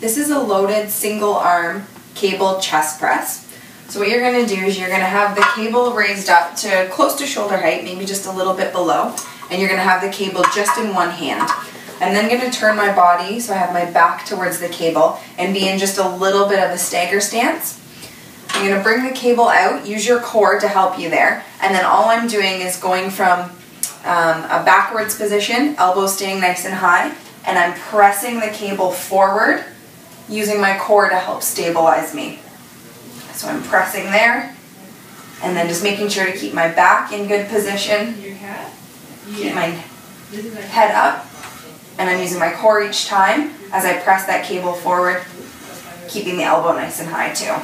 This is a loaded single arm cable chest press. So what you're going to do is you're going to have the cable raised up to close to shoulder height, maybe just a little bit below, and you're going to have the cable just in one hand. I'm then going to turn my body so I have my back towards the cable and be in just a little bit of a stagger stance. I'm going to bring the cable out, use your core to help you there, and then all I'm doing is going from um, a backwards position, elbow staying nice and high, and I'm pressing the cable forward using my core to help stabilize me. So I'm pressing there, and then just making sure to keep my back in good position, keep my head up, and I'm using my core each time as I press that cable forward, keeping the elbow nice and high too.